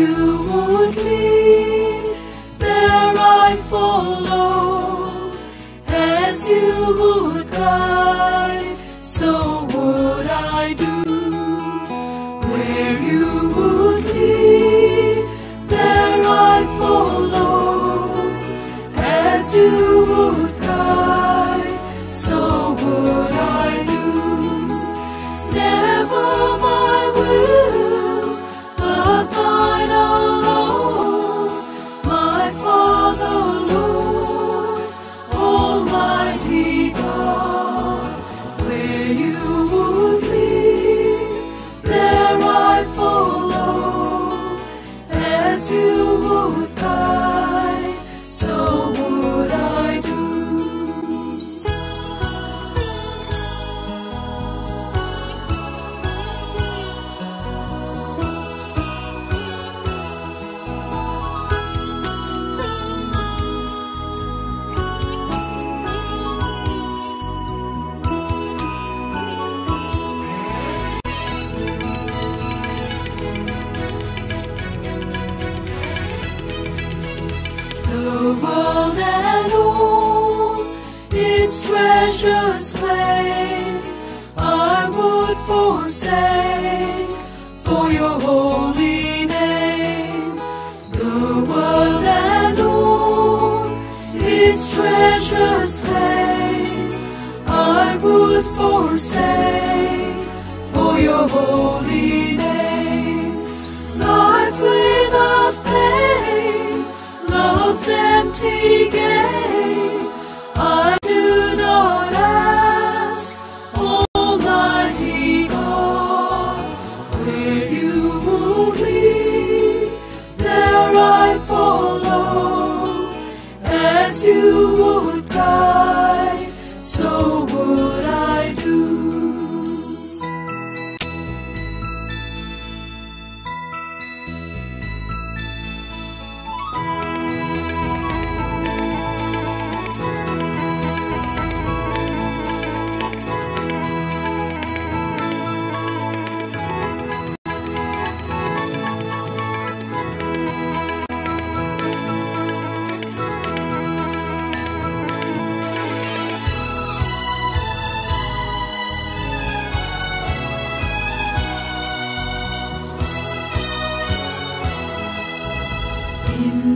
you would lead, there I follow. As you would guide, so would I do. Where you would lead. The world and all its treasures claim, I would forsake for your holy name. The world and all its treasures claim, I would forsake for your holy name. Empty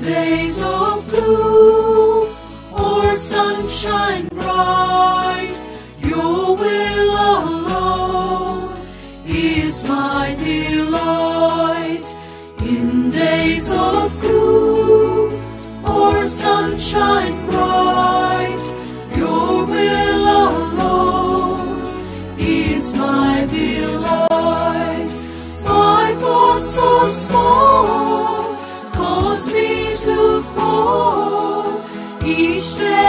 days of blue or sunshine bright, your will fall.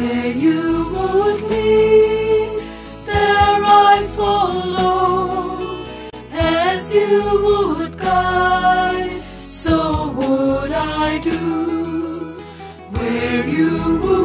Where you would lead, there I follow. As you would guide, so would I do. Where you would